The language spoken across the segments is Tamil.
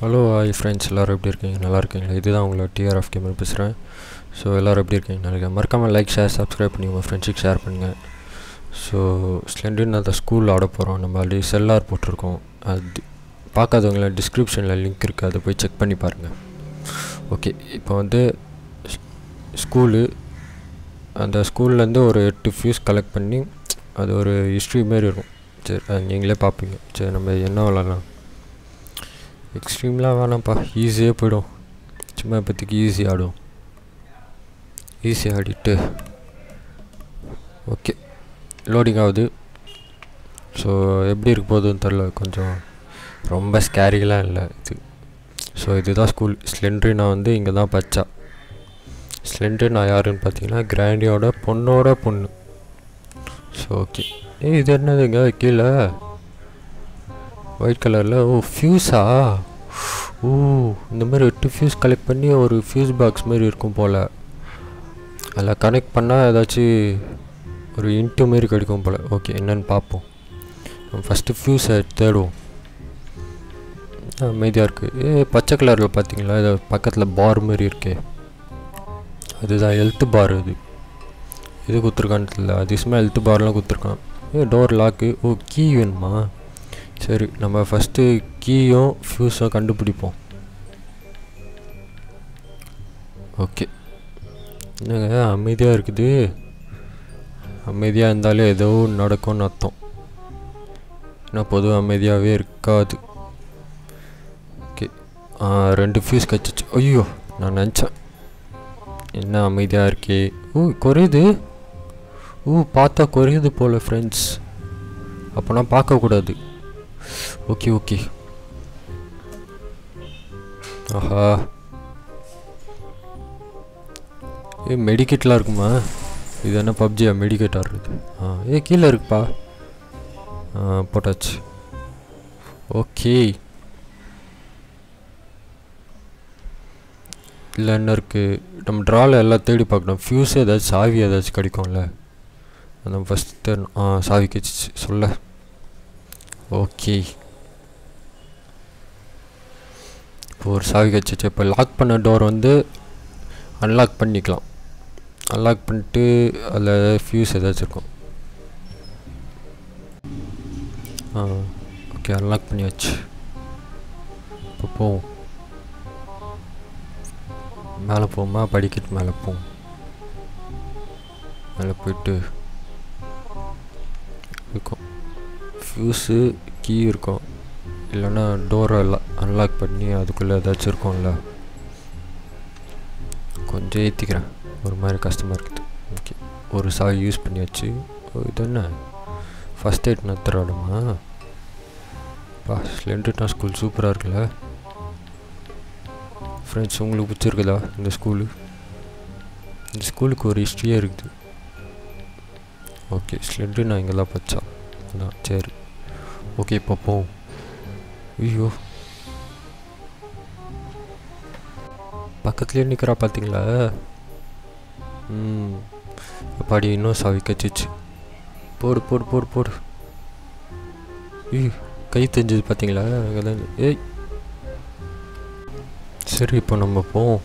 ஹலோ ஹாய் ஃப்ரெண்ட்ஸ் எல்லோரும் எப்படி இருக்கீங்க? நல்லா இருக்கீங்களா? இதுதான் உங்களோட டிஆர்எஃப் கேமர் பேசுகிறேன் ஸோ எல்லோரும் எப்படி இருக்கீங்க நல்லா மறக்காமல் லைக் ஷேர் சப்ஸ்கிரைப் பண்ணி உங்கள் ஃப்ரெண்ட்ஸுக்கு ஷேர் பண்ணுங்கள் ஸோ ஸ்லெண்டின் அந்த ஸ்கூலில் ஆட போகிறோம் நம்ம ஆல்ரெடி செல்லார் போட்டிருக்கோம். அது பார்க்காதவங்கள டிஸ்கிரிப்ஷனில் லிங்க் இருக்குது அதை போய் செக் பண்ணி பாருங்கள் ஓகே இப்போ வந்து ஸ்கூலு அந்த ஸ்கூல்லேருந்து ஒரு எட்டு ஃபியூஸ் கலெக்ட் பண்ணி அது ஒரு ஹிஸ்ட்ரி மாரி இருக்கும். சரி நீங்களே பார்ப்பீங்க. சரி நம்ம என்ன விளாட்லாம் எக்ஸ்ட்ரீம்லாம் வேணாம்ப்பா ஈஸியாக போயிடும் சும்மா இப்போதைக்கு ஈஸி ஆடும் ஈஸி ஆடிட்டு ஓகே லோடிங் ஆகுது ஸோ எப்படி இருக்க போகுதுன்னு தெரில கொஞ்சம் ரொம்ப ஸ்கேரிலாம் இல்லை இது. ஸோ இதுதான் ஸ்கூல் ஸ்லெண்ட்ரினா வந்து இங்கே தான் பச்சா நான் யாருன்னு பார்த்தீங்கன்னா கிராண்டியோட பொண்ணோட பொண்ணு. ஸோ ஓகே ஏய் இது என்னதுங்க? கீழே. ஒயிட் கலரில் ஓ ஃப்யூஸா ஓ இந்த மாதிரி எட்டு ஃபியூஸ் கலெக்ட் பண்ணி ஒரு ஃபியூஸ் பாக்ஸ் மாதிரி இருக்கும் போல். அதில் கனெக்ட் பண்ணால் ஏதாச்சும் ஒரு இன்ட்டு மாரி கிடைக்கும் போல். ஓகே என்னென்னு பார்ப்போம். ஃபஸ்ட்டு ஃபியூஸை தேடுவோம். அமைதியாக இருக்குது ஏ பச்சை கலரில் பார்த்தீங்களா இது பக்கத்தில் பார் மாதிரி இருக்கே. அதுதான் ஹெல்த் பார் அது இது கொடுத்துருக்கான்னு தெரியல. அதிகமாக ஹெல்த் பார்லாம் கொடுத்துருக்கான். ஏ டோர் லாக்கு ஓ கீ வேணுமா? சரி நம்ம ஃபஸ்ட்டு கீயும் ஃப்யூஸும் கண்டுபிடிப்போம். ஓகே என்னங்க அமைதியாக இருக்குது. அமைதியாக இருந்தாலே ஏதோ நடக்கும்னு அர்த்தம். ஏன்னா பொதுவாக அமைதியாகவே இருக்காது. ஓகே ரெண்டு ஃபியூஸ் கச்சிச்சு. ஐயோ நான் நினச்சேன். என்ன அமைதியாக இருக்கே. ஓ குறையுது. ஓ பார்த்தா குறையுது போல் ஃப்ரெண்ட்ஸ் அப்போனா பார்க்கக்கூடாது. ஓகே ஓகே ஆஹா ஏ மெடிக்கெட்லாம் இருக்குமா? இது என்ன பப்ஜியா மெடிக்கெட் ஆடுறது. ஆ ஏ கீழே இருக்குப்பா. ஆ போட்டாச்சு. ஓகே இல்லை என்ன இருக்குது நம்ம ட்ராவில் எல்லாம் தேடி பார்க்கணும். ஃப்யூஸ் ஏதாச்சும் சாவி ஏதாச்சும் கிடைக்கும்ல. அந்த ஃபஸ்ட்டு ஆ சாவி கிச்சிச்சு. சொல்ல. ஓகே இப்போ ஒரு சாவி கிடச்சிச்சு இப்போ லாக் பண்ண டோர் வந்து அன்லாக் பண்ணிக்கலாம். அன்லாக் பண்ணிட்டு அதில் ஃபியூஸ் ஏதாச்சும் இருக்கும். ஆ ஓகே அன்லாக் பண்ணியாச்சு. இப்போ போவோம். மேலே போவோமா? படிக்கட்டு மேலே போவோம். மேலே போயிட்டு இருக்கும். ஃப்யூஸு கீ இருக்கும். இல்லைன்னா டோரை அன்லாக் பண்ணி அதுக்குள்ளே ஏதாச்சும் இருக்கும்ல. கொஞ்சம் ஏற்றிக்கிறேன் ஒரு மாதிரி கஷ்டமாக இருக்குது ஓகே ஒரு சாவி யூஸ் பண்ணியாச்சு. இது என்ன? ஃபஸ்ட் எய்ட் நத்துறாடுமா பா ஸ்லெண்டர்டா ஸ்கூல் சூப்பராக இருக்குல்ல. ஃப்ரெண்ட்ஸ் உங்களுக்கு பிடிச்சிருக்குதா இந்த ஸ்கூலு இந்த ஸ்கூலுக்கு ஒரு ஹிஸ்ட்ரியே இருக்குது. ஓகே ஸ்லெண்டு நான் இங்கே தான் பச்சா அதான் சரி. ஓகே பார்ப்போம் ஐயோ. பக்கத்துலேயே நிற்கிறா பார்த்தீங்களா ம். அப்பாடி இன்னும் சாவி கச்சிச்சு. போடு போடு போடு போடு. ஐயோ கை தெரிஞ்சது பார்த்தீங்களா அங்கே ஏய். சரி இப்போ நம்ம போவோம்.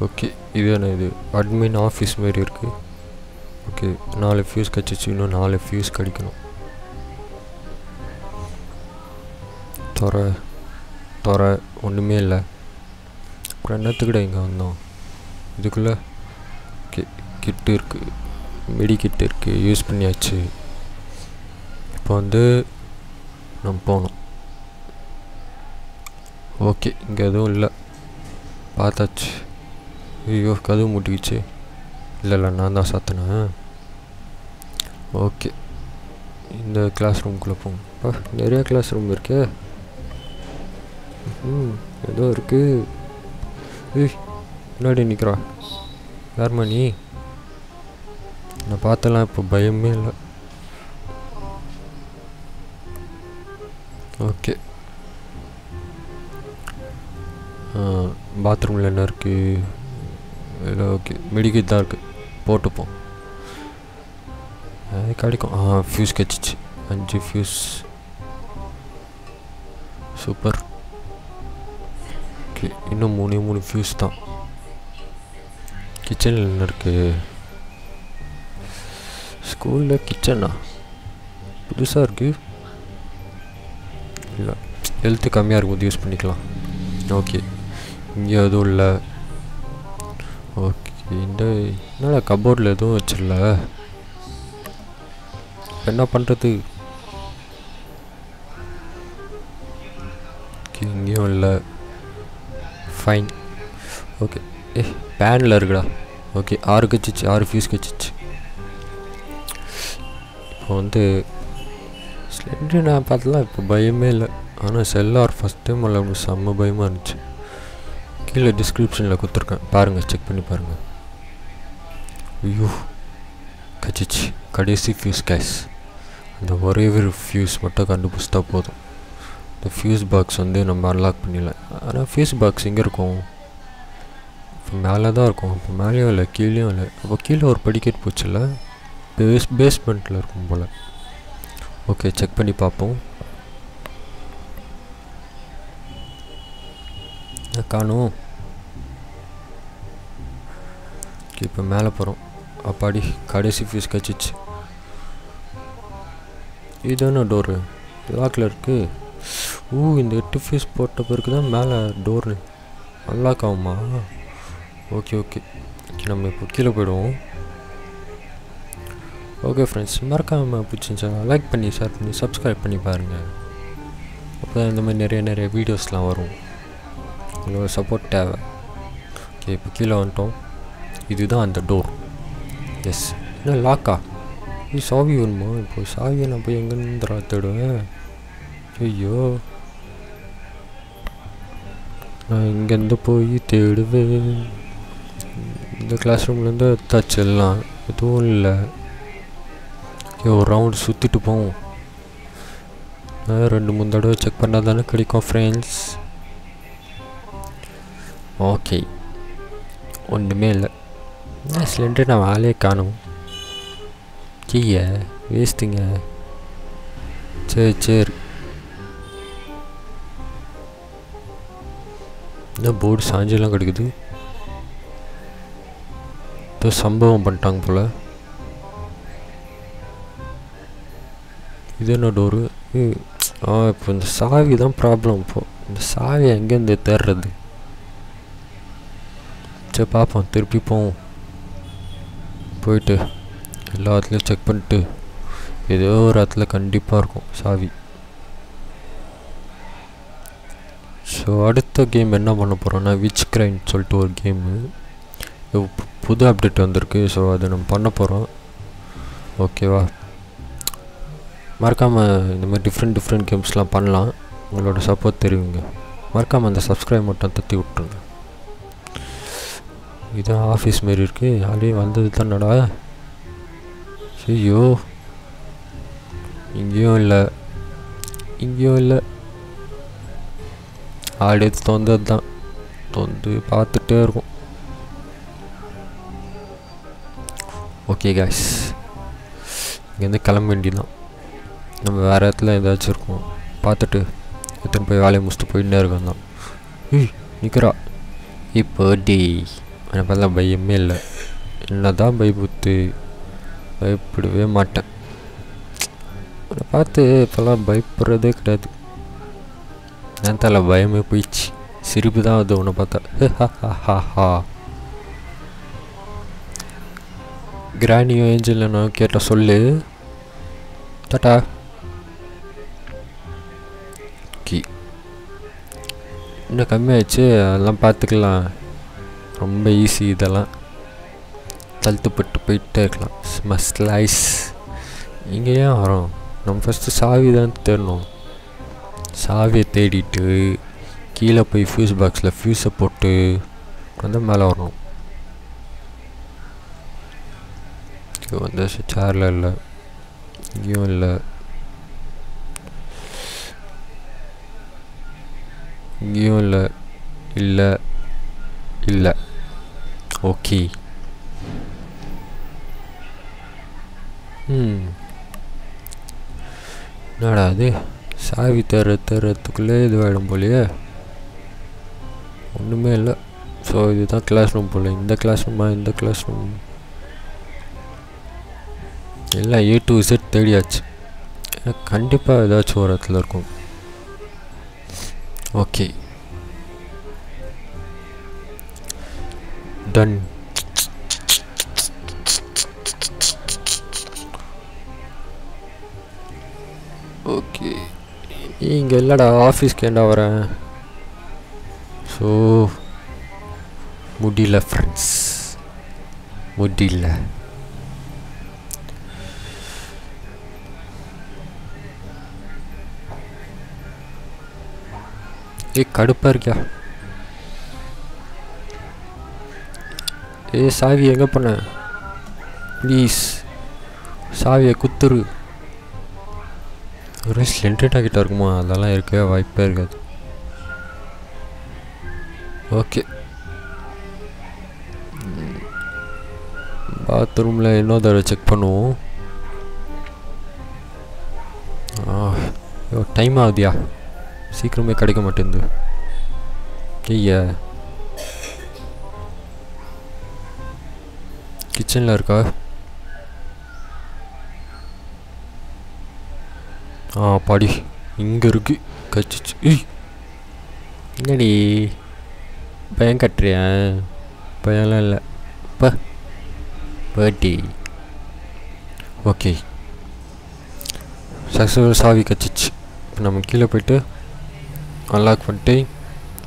ஓகே இது என்ன இது? அட்மின் ஆஃபீஸ் மாரி இருக்குது ஓகே நாலு ஃபியூஸ் கிடச்சிச்சு இன்னும் நாலு ஃபியூஸ் கிடைக்கணும். துற துற ஒன்றுமே இல்லை. அப்புறம் என்னத்துக்கிட்ட இங்கே வந்தோம்? இதுக்குள்ளே கி கிட்டு இருக்குது மிடி கிட்டு இருக்குது யூஸ் பண்ணியாச்சு. இப்போ வந்து நம்ம போகணும். ஓகே இங்கே எதுவும் இல்லை. பார்த்தாச்சு. ஐயோ கதவு மூட்டிக்கிச்சு. இல்லை இல்லை நான் தான் சாத்தினேன். ஓகே இந்த கிளாஸ் ரூம்குள்ளே போங்கப்பா நிறையா கிளாஸ் ரூம் இருக்கே. ம் ஏதோ இருக்குது ஏய் முன்னாடி நிற்கிறா யார்மா நீ? நான் பார்த்தலாம் இப்போ பயமே இல்லை. ஓகே. பாத்ரூமில் என்ன இருக்குது இல்லை ஓகே. மெடிக்கிட் தான் இருக்குது போட்டுப்போம் கிடைக்கும் ஆ ஃபியூஸ் கிடச்சிச்சு அஞ்சு ஃபியூஸ் சூப்பர் ஓகே இன்னும் மூணு மூணு ஃபியூஸ் தான் கிச்சனில் என்ன இருக்குது ஸ்கூலில் கிச்சனா புதுசாக இருக்குது இல்லை ஹெல்த்து கம்மியாக இருக்கும்போது யூஸ் பண்ணிக்கலாம். ஓகே இங்கே எதுவும் இல்லை. ஓகே இந்த என்னடா கபோர்டில் எதுவும் வச்சிடல? இப்போ என்ன பண்ணுறது எங்கேயும் இங்கேயும் இல்லை. ஃபைன் ஓகே ஏ பேனில் இருக்குடா. ஓகே ஆறு கச்சிச்சு ஆறு ஃபியூஸ் கச்சிச்சு. இப்போ வந்து ஸ்லெண்ட்ரு நான் பார்த்தலாம் இப்போ பயமே இல்லை. ஆனால் செல்லார் ஃபஸ்ட் டைம் விளாடும் செம்ம பயமாக இருந்துச்சு. கீழே டிஸ்கிரிப்ஷனில் கொடுத்துருக்கேன். பாருங்கள் செக் பண்ணி பாருங்கள் ஐயோ கச்சிச்சு. கடைசி ஃபியூஸ் கேஸ் அந்த ஒரே ஒரு ஃபியூஸ் மட்டும் கண்டுபிடிச்சிட்டா போதும். இந்த ஃபியூஸ் பாக்ஸ் வந்து நம்ம அன்லாக் பண்ணிடலாம். ஆனால் ஃபியூஸ் பாக்ஸ் எங்கே இருக்கும்? இப்போ மேலே தான் இருக்கும். இப்போ மேலேயும் இல்லை கீழேயும் இல்லை. அப்போ கீழே ஒரு படிக்கட் போச்சுல்ல? பேஸ் பேஸ்மெண்ட்டில் இருக்கும் போல். ஓகே செக் பண்ணி பார்ப்போம். காணும். இப்போ மேலே போகிறோம் அப்பாடி கடைசி ஃபியூஸ் கச்சிச்சு. இதுதானே டோரு லாக்கில் இருக்குது ஊ இந்த எட்டு ஃபீஸ் போட்ட பிறகு தான் மேலே டோரு அன்லாக் ஆகுமா? ஓகே ஓகே நம்ம இப்போ கீழே போயிடுவோம். ஓகே ஃப்ரெண்ட்ஸ் மறக்காமல் பிடிச்சிருந்துச்சா லைக் பண்ணி ஷேர் பண்ணி சப்ஸ்கிரைப் பண்ணி பாருங்கள் அப்போ தான் இந்த மாதிரி நிறைய நிறைய வீடியோஸ்லாம் வரும். உங்களோட சப்போர்ட் தேவை. ஓகே இப்போ கீழே வந்துட்டோம். இதுதான் அந்த டோர் எஸ் என்ன லாக்கா இது சாவி வேணுமா? இப்போ சாவியை நான் போய் எங்கேருந்துடா தேடுவேன் ஐயோ. நான் இங்கேருந்து போய் தேடுவேன். இந்த கிளாஸ் ரூம்லேருந்து தச்சிடலாம் எதுவும் இல்லை. ஒரு ரவுண்ட் சுற்றிட்டு போவோம். ரெண்டு மூணு தடவை செக் பண்ணால் தானே கிடைக்கும் ஃப்ரெண்ட்ஸ் ஓகே ஒன்றுமே இல்லை. சிலிண்டர் நான் வேலையே காணும். கீய வேஸ்ட்டுங்க. சரி சரி. என்ன போர்டு சாஞ்செல்லாம் கிடைக்குது. ஏதோ சம்பவம் பண்ணிட்டாங்க போல். இது என்ன டோரு? ஆ இப்போ இந்த சாவி தான் ப்ராப்ளம் இப்போது இந்த சாவி எங்கேருந்து தேடுறது சரி பார்ப்போம். திருப்பி போவோம். போயிட்டு. எல்லா இடத்துலையும் செக் பண்ணிட்டு ஏதோ ஒரு இடத்துல கண்டிப்பாக இருக்கும் சாவி. ஸோ அடுத்த கேம் என்ன பண்ண போகிறோன்னா விச் கிரைன் சொல்லிட்டு ஒரு கேமு புது அப்டேட் வந்திருக்கு ஸோ அதை நம்ம பண்ண போகிறோம் ஓகேவா மறக்காமல் இந்த மாதிரி டிஃப்ரெண்ட் டிஃப்ரெண்ட் கேம்ஸ்லாம் பண்ணலாம். உங்களோட சப்போர்ட் தெரியுங்க. மறக்காமல் அந்த சப்ஸ்கிரைப் மட்டும் தத்தி விட்ருங்க இதுதான் ஆஃபீஸ் மாரி இருக்குது ஆல்ரெடி வந்தது தானடா? ஐயோ. இங்கேயும் இல்லை. இங்கேயும் இல்லை. ஆடு தொந்தது தான். தொந்து பார்த்துட்டே இருக்கும். ஓகே கேஸ் இங்கேருந்து கிளம்ப வேண்டியதான் நம்ம வேறு இடத்துல ஏதாச்சும் இருக்கும். பார்த்துட்டு எத்தனை போய் வேலையை முடிச்சுட்டு போயிட்டே இருக்கோம் தான். ம் நிற்கிறா இப்போ டி எனக்கு பார்த்தா பயமே இல்லை. என்ன தான் பயப்படவே மாட்டேன். உன்னை பார்த்து இப்போல்லாம் பயப்படுறதே கிடையாது. நான் தலை பயமே போயிடுச்சு. சிரிப்பு தான் அது உன்னை பார்த்தா. ஹா கிராணியோ ஏஞ்சல் கேட்ட சொல்லு. டாட்டா கி. இன்னும் கம்மியாயிடுச்சு. அதெல்லாம் பார்த்துக்கலாம். ரொம்ப ஈஸி இதெல்லாம். தழுத்துப்பட்டு போயிட்டே இருக்கலாம் சும்மா ஸ்லைஸ் இங்கே ஏன் வரோம். நம்ம ஃபஸ்ட்டு சாவி தான் தேடணும். சாவியை தேடிட்டு கீழே போய் ஃபியூஸ் பாக்ஸில் ஃபியூஸை போட்டு வந்து மேலே வரணும். இங்கே வந்து சேரில் இல்லை. இங்கேயும் இல்லை. இங்கேயும் இல்லை. இல்லை. இல்லை. ஓகே. என்னடா அது சாவி தர தரத்துக்குள்ளே இதுவாகிடும் போலையே. ஒன்றுமே இல்லை. ஸோ இதுதான் கிளாஸ் ரூம் போல். இந்த கிளாஸ் ரூமா இந்த கிளாஸ் ரூம் எல்லாம் ஏ டு இசட் தேடியாச்சு. கண்டிப்பாக ஏதாச்சும் ஒரு இடத்துல இருக்கும். ஓகே டன் இங்கே இல்லைடா ஆஃபீஸ்க்கு ஏண்டா வரேன்? ஸோ முடியல ஃப்ரெண்ட்ஸ் முடியல. ஏ கடுப்பாக இருக்கியா? ஏ சாவி எங்கே பண்ண? ப்ளீஸ் சாவியை குத்துரு. ஒரு ஸ்லென்டேட்டா ஆகிட்டா இருக்குமா? அதெல்லாம் இருக்கவே வாய்ப்பே இருக்காது. ஓகே பாத்ரூமில் இன்னொரு தடவை செக் பண்ணுவோம். ஆ டைம் ஆகுதியா? சீக்கிரமே கிடைக்க மாட்டேங்குது. ஐயா கிச்சனில் இருக்கா? ஆ பாடி இங்கே இருக்கு கச்சிச்சு ஏய் என்னடி பயம் கட்டுறியா பயம்லாம் இல்லை பா பேட்டி ஓகே சக்ஸஸ்ஃபுல் சாவி கச்சிச்சு இப்போ நம்ம கீழே போயிட்டு அன்லாக் பண்ணிட்டு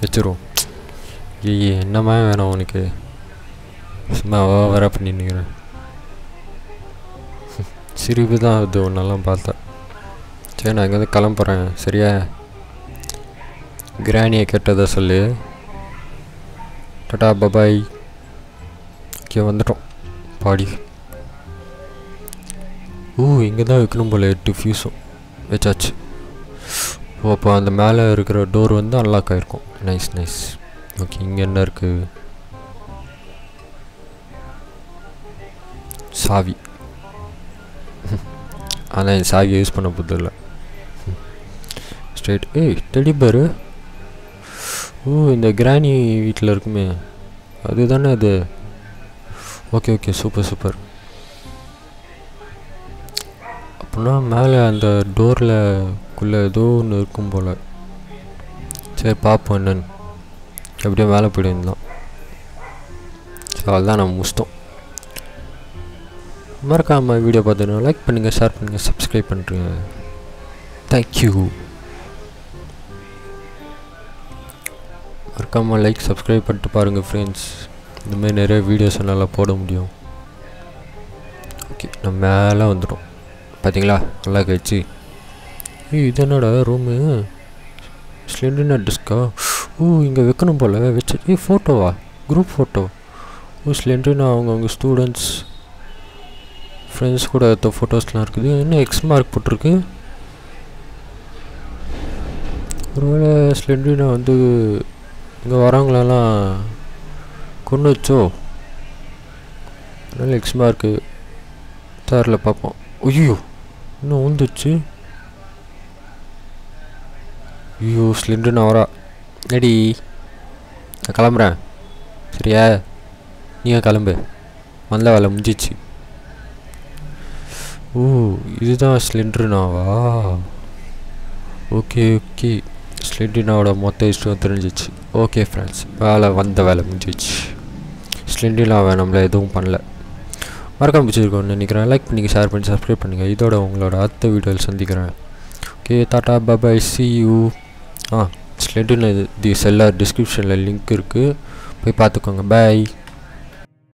வச்சுருவோம் ஐயே என்னமா வேணும் உனக்கு சும்மா வர பண்ணின்னுக்கிறேன் சிரிப்பு தான் அது ஒன்றெல்லாம் பார்த்தேன் சரி நான் இங்கேருந்து கிளம்புறேன். சரியா? கிராணியை கேட்டதை சொல்லு. Ta-ta bye bye. ஓகே வந்துட்டோம். பாடி. ஓ இங்கே தான் வைக்கணும் போல எட்டு ஃபியூஸும் வச்சாச்சு. ஓ அப்போ அந்த மேலே இருக்கிற டோர் வந்து அன்லாக் ஆகிருக்கும் நைஸ் நைஸ் ஓகே இங்கே என்ன இருக்குது சாவி. ஆனால் இந்த சாவியை யூஸ் பண்ண புதில்லை ஸ்ட்ரைட் ஏய் டெடி ஓ இந்த கிராணி வீட்டில் இருக்குமே. அதுதானே அது? Okay okay super super. அப்படின்னா மேலே அந்த டோரில் குள்ளே ஏதோ ஒன்று இருக்கும் போல். சரி பார்ப்போம் என்னன்னு. எப்படியோ மேலே போயிடுந்தான் ஸோ அதுதான் நம்ம முடிச்சிட்டோம். மறக்காமல் வீடியோ பார்த்தீங்கன்னா லைக் பண்ணுங்கள் ஷேர் பண்ணுங்கள் சப்ஸ்கிரைப் பண்ணுறேன் தேங்க்யூ மறக்காமல் லைக் சப்ஸ்கிரைப் பண்ணிட்டு பாருங்கள் ஃப்ரெண்ட்ஸ் இந்தமாதிரி நிறைய வீடியோஸ் என்னால் போட முடியும். ஓகே நம்ம மேலே வந்துடும் பார்த்தீங்களா நல்லா கழிச்சு ஏய் இது என்னடா ரூமு ஸ்லெண்டர்னா டிஸ்கா ஓ இங்கே வைக்கணும் போல். வச்சு ஏ ஃபோட்டோவா குரூப் ஃபோட்டோ ஓ ஸ்லெண்டர்னா அவங்கவுங்க ஸ்டூடெண்ட்ஸ் ஃப்ரெண்ட்ஸ் கூட எடுத்த ஃபோட்டோஸ்லாம் இருக்குது. என்ன எக்ஸ் மார்க் போட்டிருக்கு? ஒருவேளை ஸ்லெண்டரினா வந்து இங்கே வரவங்களெல்லாம் கொண்டு வச்சோ. அதனால எக்ஸ் மார்க்கு தேரில் பார்ப்போம் ஐயோ இன்னும் உந்துச்சு ஐயோ ஸ்லெண்டர்னா வரா நடி நான் கிளம்புறேன். சரியா? நீங்கள் கிளம்பு? வந்த வேலை முடிஞ்சிச்சு. ஓ இதுதான் ஸ்லெண்டர்னாவா ஓகே ஓகே. ஸ்லிண்டினாவோட மொத்த இஷ்டம் தெரிஞ்சிச்சு. ஓகே ஃப்ரெண்ட்ஸ் வேலை வந்த வேலை முடிஞ்சிச்சு. ஸ்லிண்டினாவை நம்மளை எதுவும் பண்ணல. மறக்காம பிடிச்சிருக்கோம்னு நினைக்கிறேன். லைக் பண்ணி ஷேர் பண்ணி சப்ஸ்கிரைப் பண்ணுங்கள் இதோட உங்களோட அடுத்த வீடியோவில் சந்திக்கிறேன். ஓகே டாட்டா பபாய் சி யூ ஆ ஸ்லெண்டின் இது தி செல்லார் டிஸ்கிரிப்ஷனில் லிங்க் இருக்குது போய் பார்த்துக்கோங்க. பாய்